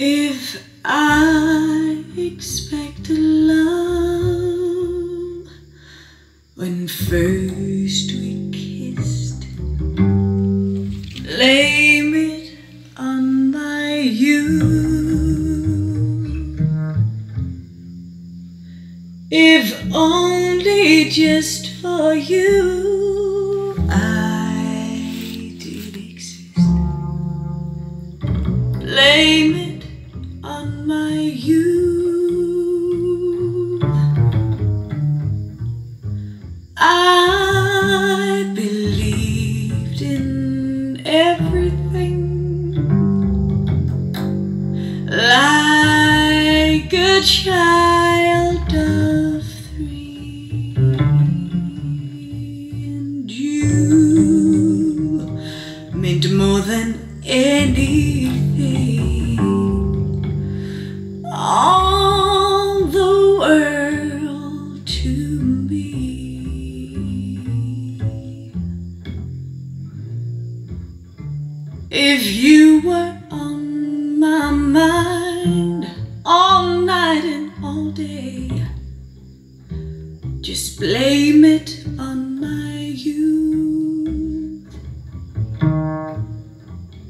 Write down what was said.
If I expected love when first we kissed, blame it on my youth. If only just for you I did exist. Blame it my youth. I believed in everything like a child of three, and you meant more than anything. If you were on my mind all night and all day, just blame it on my youth.